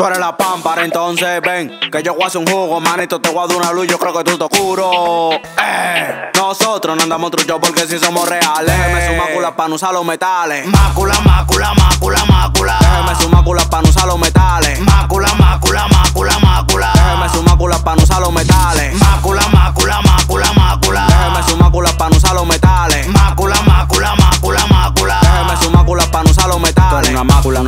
Tú eres la pámpara, entonces ven. Que yo voy a hacer un jugo, manito, te voy a dar una luz. Yo creo que tú te oscuro. Eh. Nosotros no andamos truchos porque si somos reales. Déjeme su mácula para no usar los metales. Mácula, mácula, mácula, mácula.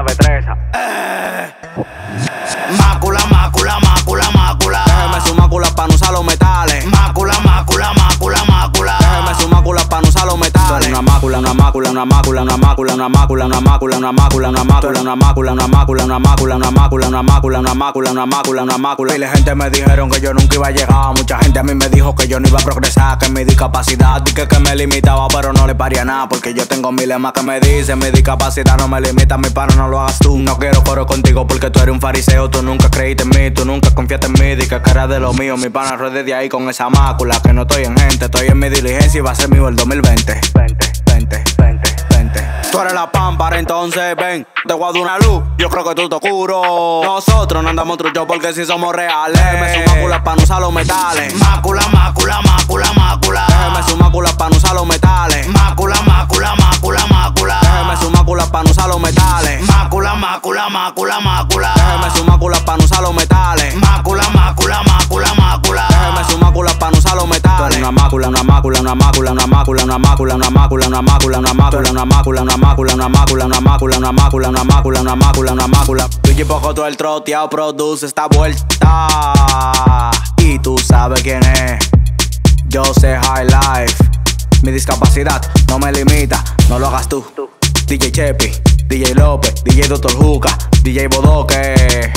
la vetreza. Una mácula, una mácula, una mácula, una mácula, una mácula, una mácula, una mácula, una mácula, una mácula, una mácula, una mácula, una mácula, una mácula, una mácula, una mácula, una mácula. Y la gente me dijeron que yo nunca iba a llegar. Mucha gente a mí me dijo que yo no iba a progresar, que mi discapacidad y que, me limitaba, pero no le paría nada. Porque yo tengo mi lema que me dice, mi discapacidad no me limita, mi pana no lo hagas tú. No quiero coro contigo porque tú eres un fariseo, tú nunca creíste en mí, tú nunca confiaste en mí, di que era de lo mío. Mi pana ruede de ahí con esa mácula, que no estoy en gente, estoy en mi diligencia y va a ser mío el 2020. 20, 20, 20, 20. Tú eres la pámpara, entonces ven, te voy a dar una luz, yo creo que tú te oscuro. Nosotros no andamos truchos porque si somos reales. Déjeme su mácula para no usar los metales. Mácula, mácula, mácula, mácula. Déjeme su mácula para no usar los metales. Mácula, mácula, mácula, mácula. Déjeme su mácula para no usar los metales. Mácula, mácula, mácula, mácula. Déjeme su mácula para no usar los metales. Mácula, mácula, mácula, mácula. Déjeme su mácula mácula, una mácula, una mácula, una mácula, una mácula, una mácula, una mácula, una mácula, una mácula, una mácula, una mácula, una mácula, una mácula, una mácula, una mácula. Luigi poco todo el troteado produce esta vuelta. Y tú sabes quién es. Yo sé High Life. Mi discapacidad no me limita, no lo hagas tú. DJ Chepi, DJ López, DJ Doctor Juca, DJ Bodoque,